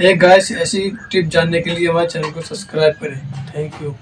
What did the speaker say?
एक गाइस ऐसी टिप जानने के लिए हमारे चैनल को सब्सक्राइब करें। Thank you